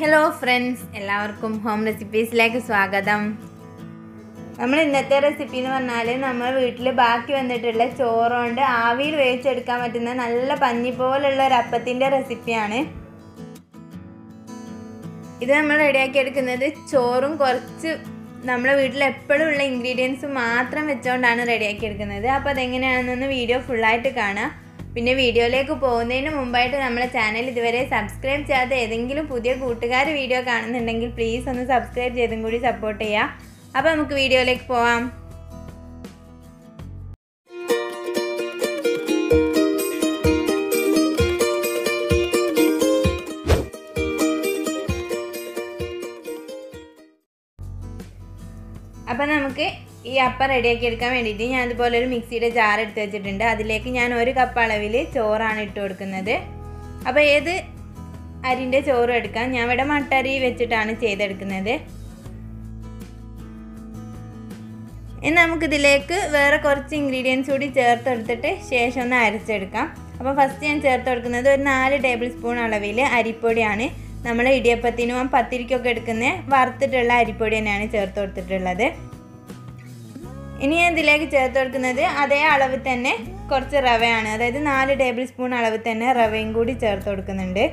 Hello friends എല്ലാവർക്കും home റെസിപ്പീസിലേക്ക് സ്വാഗതം. നമ്മൾ ഇന്നത്തെ റെസിപ്പി എന്ന് പറഞ്ഞാൽ നമ്മൾ വീട്ടിൽ ബാക്കി വന്നിട്ടുള്ള ചോറുകൊണ്ട് ആവിയിൽ വേവിച്ചെടുക്കാൻ പറ്റുന്ന നല്ല പഞ്ഞി പോലുള്ള ഒരു അപ്പത്തിന്റെ റെസിപ്പിയാണ് ഇത് നമ്മൾ റെഡിയാക്കി എടുക്കുന്നത് ചോറും കുറച്ച് നമ്മുടെ വീട്ടിൽ എപ്പോഴും ഉള്ള ഇൻഗ്രീഡിയൻസ് മാത്രം വെച്ചുകൊണ്ടാണ് റെഡിയാക്കി എടുക്കുന്നത് അപ്പോൾ അതെങ്ങനെയാണെന്നൊന്ന് വീഡിയോ ഫുള്ളായിട്ട് കാണാം. പിന്നെ വീഡിയോയിലേക്ക് പോകുന്നതിന് മുമ്പായിട്ട് നമ്മുടെ ചാനൽ ഇതുവരെ സബ്സ്ക്രൈബ് ചെയ്യാതെ ഏതെങ്കിലും പുതിയ കൂട്ടുകാർ വീഡിയോ കാണുന്നുണ്ടെങ്കിൽ പ്ലീസ് ഒന്ന് സബ്സ്ക്രൈബ് ചെയ്തും കൂടി സപ്പോർട്ട് ചെയ്യുക അപ്പോൾ നമുക്ക് വീഡിയോയിലേക്ക് പോവാം. അപ്പം നമുക്ക് ഈ അപ്പം റെഡിയാക്കി എടുക്കാൻ വേണ്ടിയിട്ട് ഞാൻ ഇതുപോലെ ഒരു മിക്സിയുടെ ജാർ എടുത്ത് വെച്ചിട്ടുണ്ട്. അതിലേക്ക് ഞാൻ ഒരു കപ്പ് അളവിൽ ചോറാണ് ഇട്ട് കൊടുക്കുന്നത്. അപ്പോൾ ഏത് അരിന്റെ ചോറും എടുക്കാം? ഞാൻ ഇവിടെ മട്ടരി വെച്ചിട്ടാണ് ചെയ്തെടുക്കുന്നത്. ഇനി നമുക്കിതിലേക്ക് വേറെ കുറച്ച് ഇൻഗ്രീഡിയൻസ് കൂടി ചേർത്തെടുത്തിട്ട് ശേഷം ഒന്ന് അരച്ചെടുക്കാം. അപ്പോൾ ഫസ്റ്റ് ഞാൻ ചേർത്ത് കൊടുക്കുന്നത് ഒരു നാല് ടേബിൾ സ്പൂൺ അളവിൽ അരിപ്പൊടിയാണ്. നമ്മൾ ഇടിയപ്പത്തിനും പത്തിരിക്കൊക്കെ എടുക്കുന്ന വറുത്തിട്ടുള്ള അരിപ്പൊടി തന്നെയാണ് ചേർത്ത് കൊടുത്തിട്ടുള്ളത്. ഇനി ഞാൻ ഇതിലേക്ക് ചേർത്ത് കൊടുക്കുന്നത് അതേ അളവിൽ തന്നെ കുറച്ച് റവയാണ്. അതായത് നാല് ടേബിൾ സ്പൂൺ അളവിൽ തന്നെ റവയും കൂടി ചേർത്ത് കൊടുക്കുന്നുണ്ട്.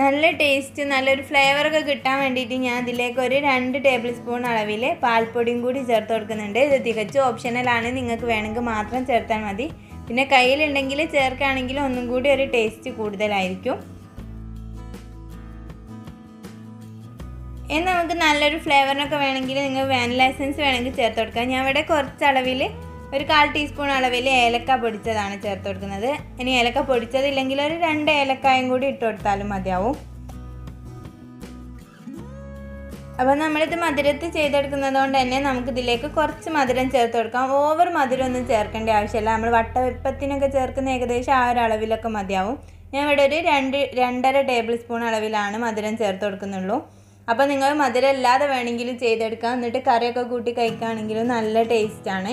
നല്ല ടേസ്റ്റ് നല്ലൊരു ഫ്ലേവറൊക്കെ കിട്ടാൻ വേണ്ടിയിട്ട് ഞാൻ ഇതിലേക്ക് ഒരു രണ്ട് ടേബിൾ സ്പൂൺ അളവിൽ പാൽപ്പൊടിയും കൂടി ചേർത്ത് കൊടുക്കുന്നുണ്ട്. ഇത് തികച്ചും ഓപ്ഷണലാണ് നിങ്ങൾക്ക് വേണമെങ്കിൽ മാത്രം ചേർത്താൽ മതി. പിന്നെ കയ്യിലുണ്ടെങ്കിൽ ചേർക്കുകയാണെങ്കിൽ ഒന്നും കൂടി ഒരു ടേസ്റ്റ് കൂടുതലായിരിക്കും. ഇനി നമുക്ക് നല്ലൊരു ഫ്ലേവറിനൊക്കെ വേണമെങ്കിൽ നിങ്ങൾ വാനില എസൻസ് വേണമെങ്കിൽ ചേർത്ത് കൊടുക്കാം. ഞാൻ ഇവിടെ കുറച്ച് അളവിൽ ഒരു കാൽ ടീസ്പൂൺ അളവിൽ ഏലക്ക പൊടിച്ചതാണ് ചേർത്ത് കൊടുക്കുന്നത്. ഇനി ഏലക്ക പൊടിച്ചതില്ലെങ്കിൽ ഒരു രണ്ട് ഏലക്കായും കൂടി ഇട്ട് കൊടുത്താലും മതിയാവും. അപ്പോൾ നമ്മളിത് മധുരത്ത് ചെയ്തെടുക്കുന്നത് കൊണ്ട് തന്നെ നമുക്ക് ഇതിലേക്ക് കുറച്ച് മധുരം ചേർത്ത് കൊടുക്കാം. ഓവർ മധുരം ഒന്നും ചേർക്കേണ്ട ആവശ്യമില്ല. നമ്മൾ വട്ടവെപ്പത്തിനൊക്കെ ചേർക്കുന്ന ഏകദേശം ആ ഒരു അളവിലൊക്കെ മതിയാവും. ഞാൻ ഇവിടെ ഒരു രണ്ട് രണ്ടര ടേബിൾ സ്പൂൺ അളവിലാണ് മധുരം ചേർത്ത് കൊടുക്കുന്നുള്ളൂ. അപ്പോൾ നിങ്ങൾ മധുരം അല്ലാതെ വേണമെങ്കിലും ചെയ്തെടുക്കാം. എന്നിട്ട് കറിയൊക്കെ കൂട്ടി കഴിക്കുകയാണെങ്കിലും നല്ല ടേസ്റ്റാണ്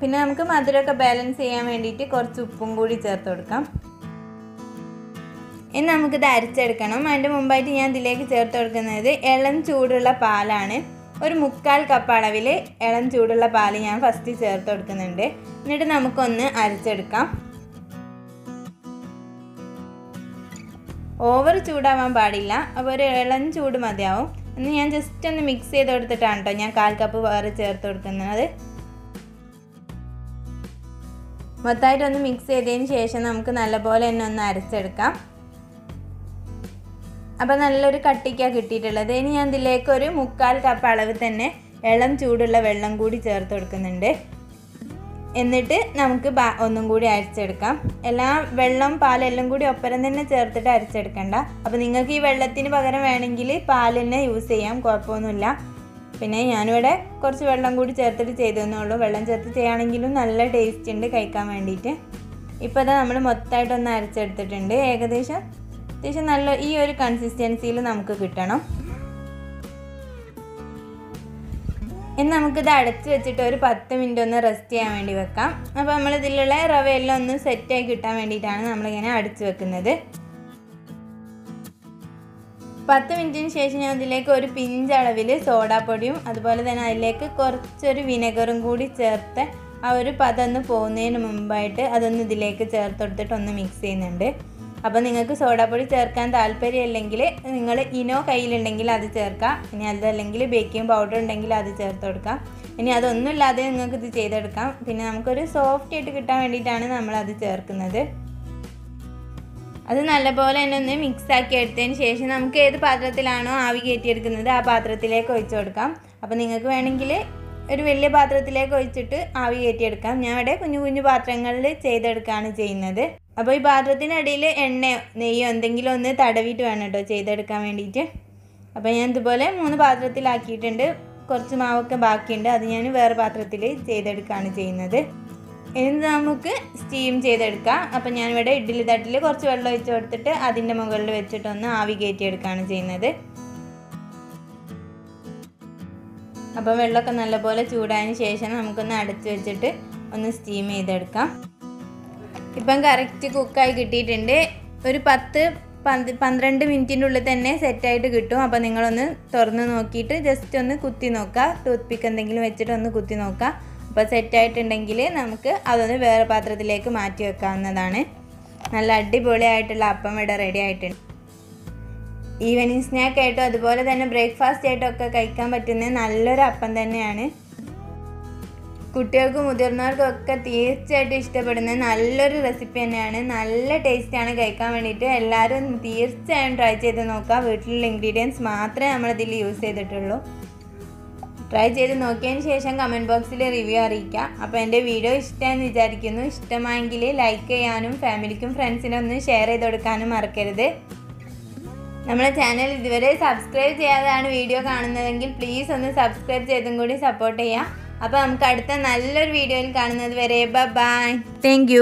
പിന്നെ നമുക്ക് മധുരമൊക്കെ ബാലൻസ് ചെയ്യാൻ വേണ്ടിയിട്ട് കുറച്ച് ഉപ്പും കൂടി ചേർത്ത് കൊടുക്കാം. ഇനി നമുക്കിത് അരച്ചെടുക്കണം. അതിന്റെ മുമ്പായിട്ട് ഞാൻ ഇതിലേക്ക് ചേർത്ത് കൊടുക്കുന്നത് ഇളം ചൂടുള്ള പാലാണ്. ഒരു മുക്കാൽ കപ്പ് അളവിൽ ഇളം ചൂടുള്ള പാൽ ഞാൻ ഫസ്റ്റ് ചേർത്ത് കൊടുക്കുന്നുണ്ട്. എന്നിട്ട് നമുക്കൊന്ന് അരച്ചെടുക്കാം. ഓവർ ചൂടാവാൻ പാടില്ല. അപ്പോൾ ഒരു ഇളം ചൂട് മതിയാവും. എന്ന് ഞാൻ ജസ്റ്റ് ഒന്ന് മിക്സ് ചെയ്ത് കൊടുത്തിട്ടാണ് കേട്ടോ ഞാൻ കാൽ കപ്പ് വേറെ ചേർത്ത് കൊടുക്കുന്നത്. മൊത്തമായിട്ടൊന്ന് മിക്സ് ചെയ്തതിന് ശേഷം നമുക്ക് നല്ലപോലെ തന്നെ ഒന്ന് അരച്ചെടുക്കാം. അപ്പോൾ നല്ലൊരു കട്ടിക്കാണ് കിട്ടിയിട്ടുള്ളത്. ഇനി ഞാൻ ഇതിലേക്ക് ഒരു മുക്കാൽ കപ്പ് അളവ് തന്നെ ഇളം ചൂടുള്ള വെള്ളം കൂടി ചേർത്ത് കൊടുക്കുന്നുണ്ട്. എന്നിട്ട് നമുക്ക് ഒന്നും കൂടി അരച്ചെടുക്കാം. എല്ലാ വെള്ളം പാലെല്ലാം കൂടി ഒപ്പരം തന്നെ ചേർത്തിട്ട് അരച്ചെടുക്കണ്ട. അപ്പോൾ നിങ്ങൾക്ക് ഈ വെള്ളത്തിന് പകരം വേണമെങ്കിൽ പാൽ തന്നെ യൂസ് ചെയ്യാം കുഴപ്പമൊന്നുമില്ല. പിന്നെ ഞാനിവിടെ കുറച്ച് വെള്ളം കൂടി ചേർത്തിട്ട് ചെയ്തെന്നുള്ളൂ വെള്ളം ചേർത്ത് ചെയ്യുകയാണെങ്കിലും നല്ല ടേസ്റ്റ് ഉണ്ട് കഴിക്കാൻ വേണ്ടിയിട്ട്. ഇപ്പോൾ അതാ നമ്മൾ മൊത്തമായിട്ടൊന്ന് അരച്ചെടുത്തിട്ടുണ്ട്. ഏകദേശം അത്യാവശ്യം നല്ല ഈ ഒരു കൺസിസ്റ്റൻസിയിൽ നമുക്ക് കിട്ടണം. ഇനി നമുക്കിത് അടച്ച് വെച്ചിട്ട് ഒരു പത്ത് മിനിറ്റ് ഒന്ന് റെസ്റ്റ് ചെയ്യാൻ വേണ്ടി വെക്കാം. അപ്പോൾ നമ്മൾ ഇതിലുള്ള എല്ലാം ഒന്ന് സെറ്റായി കിട്ടാൻ വേണ്ടിയിട്ടാണ് നമ്മളിങ്ങനെ അടച്ച് വെക്കുന്നത്. പത്ത് മിനിറ്റിന് ശേഷം ഞാൻ ഇതിലേക്ക് ഒരു പിഞ്ച് അളവിൽ സോഡാപ്പൊടിയും അതുപോലെ തന്നെ അതിലേക്ക് കുറച്ചൊരു വിനെഗറും കൂടി ചേർത്ത് ആ ഒരു പതൊന്ന് പോകുന്നതിന് മുമ്പായിട്ട് അതൊന്ന് ഇതിലേക്ക് ചേർത്ത് കൊടുത്തിട്ട് ഒന്ന് മിക്സ് ചെയ്യുന്നുണ്ട്. അപ്പോൾ നിങ്ങൾക്ക് സോഡാപ്പൊടി ചേർക്കാൻ താല്പര്യമില്ലെങ്കിൽ നിങ്ങൾ ഇനോ കയ്യിലുണ്ടെങ്കിൽ അത് ചേർക്കാം. ഇനി അതല്ലെങ്കിൽ ബേക്കിംഗ് പൗഡർ ഉണ്ടെങ്കിൽ അത് ചേർത്ത് കൊടുക്കാം. ഇനി അതൊന്നും ഇല്ലാതെ നിങ്ങൾക്ക് ഇത് ചെയ്തെടുക്കാം. പിന്നെ നമുക്കൊരു സോഫ്റ്റ് ആയിട്ട് കിട്ടാൻ വേണ്ടിയിട്ടാണ് നമ്മളത് ചേർക്കുന്നത്. അത് നല്ലപോലെ തന്നെ ഒന്ന് മിക്സ് ആക്കി എടുത്തതിന് ശേഷം നമുക്ക് ഏത് പാത്രത്തിലാണോ ആവി കയറ്റിയെടുക്കുന്നത് ആ പാത്രത്തിലേക്ക് ഒഴിച്ചു കൊടുക്കാം. അപ്പോൾ നിങ്ങൾക്ക് വേണമെങ്കിൽ ഒരു വലിയ പാത്രത്തിലേക്ക് ഒഴിച്ചിട്ട് ആവി കയറ്റിയെടുക്കാം. ഞാൻ ഇവിടെ കുഞ്ഞു കുഞ്ഞു പാത്രങ്ങളിൽ ചെയ്തെടുക്കുകയാണ് ചെയ്യുന്നത്. അപ്പോൾ ഈ പാത്രത്തിനടിയിൽ എണ്ണയോ നെയ്യോ എന്തെങ്കിലും ഒന്ന് തടവിയിട്ട് വേണം കേട്ടോ ചെയ്തെടുക്കാൻ വേണ്ടിയിട്ട്. അപ്പോൾ ഞാൻ ഇതുപോലെ മൂന്ന് പാത്രത്തിലാക്കിയിട്ടുണ്ട്. കുറച്ച് മാവൊക്കെ ബാക്കിയുണ്ട്. അത് ഞാൻ വേറെ പാത്രത്തിൽ ചെയ്തെടുക്കുകയാണ് ചെയ്യുന്നത്. ഇനി നമുക്ക് സ്റ്റീം ചെയ്തെടുക്കാം. അപ്പം ഞാനിവിടെ ഇഡ്ഡലി തട്ടിൽ കുറച്ച് വെള്ളം ഒഴിച്ച് കൊടുത്തിട്ട് അതിന്റെ മുകളിൽ വെച്ചിട്ടൊന്ന് ആവി കയറ്റിയെടുക്കുകയാണ് ചെയ്യുന്നത്. അപ്പോൾ വെള്ളമൊക്കെ നല്ലപോലെ ചൂടായതിന് ശേഷം നമുക്കൊന്ന് അടച്ചു വെച്ചിട്ട് ഒന്ന് സ്റ്റീം ചെയ്തെടുക്കാം. ഇപ്പം കറക്റ്റ് കുക്കായി കിട്ടിയിട്ടുണ്ട്. ഒരു പത്ത് പന്ത് പന്ത്രണ്ട് മിനിറ്റിന്റെ ഉള്ളിൽ തന്നെ സെറ്റായിട്ട് കിട്ടും. അപ്പോൾ നിങ്ങളൊന്ന് തുറന്ന് നോക്കിയിട്ട് ജസ്റ്റ് ഒന്ന് കുത്തി നോക്കുക. ടൂത്ത് പിക്ക് എന്തെങ്കിലും വെച്ചിട്ട് ഒന്ന് കുത്തി നോക്കുക. അപ്പോൾ സെറ്റായിട്ടുണ്ടെങ്കിൽ നമുക്ക് അതൊന്ന് വേറെ പാത്രത്തിലേക്ക് മാറ്റി വെക്കാവുന്നതാണ്. നല്ല അടിപൊളിയായിട്ടുള്ള അപ്പം ഇവിടെ റെഡി ആയിട്ടുണ്ട്. ഈവനിങ് സ്നാക്ക് ആയിട്ടോ അതുപോലെ തന്നെ ബ്രേക്ക്ഫാസ്റ്റ് ആയിട്ടും ഒക്കെ കഴിക്കാൻ പറ്റുന്ന നല്ലൊരു അപ്പം തന്നെയാണ്. കുട്ടികൾക്കും മുതിർന്നവർക്കും ഒക്കെ തീർച്ചയായിട്ടും ഇഷ്ടപ്പെടുന്ന നല്ലൊരു റെസിപ്പി തന്നെയാണ്. നല്ല ടേസ്റ്റാണ് കഴിക്കാൻ വേണ്ടിയിട്ട് എല്ലാവരും തീർച്ചയായും ട്രൈ ചെയ്ത് നോക്കുക. വീട്ടിലുള്ള ഇൻഗ്രീഡിയൻസ് മാത്രമേ നമ്മളിതിൽ യൂസ് ചെയ്തിട്ടുള്ളൂ. ട്രൈ ചെയ്ത് നോക്കിയതിന് ശേഷം കമന്റ് ബോക്സിൽ റിവ്യൂ അറിയിക്കുക. അപ്പോൾ എന്റെ വീഡിയോ ഇഷ്ടമെന്ന് വിചാരിക്കുന്നു. ഇഷ്ടമായെങ്കിൽ ലൈക്ക് ചെയ്യാനും ഫാമിലിക്കും ഫ്രണ്ട്സിനും ഒന്ന് ഷെയർ ചെയ്ത് കൊടുക്കാനും മറക്കരുത്. നമ്മുടെ ചാനൽ ഇതുവരെ സബ്സ്ക്രൈബ് ചെയ്യാതെയാണ് വീഡിയോ കാണുന്നതെങ്കിൽ പ്ലീസ് ഒന്ന് സബ്സ്ക്രൈബ് ചെയ്തും കൂടി സപ്പോർട്ട് ചെയ്യാം. അപ്പോൾ നമുക്ക് അടുത്ത നല്ലൊരു വീഡിയോയിൽ കാണുന്നത് വരെ ബൈ താങ്ക്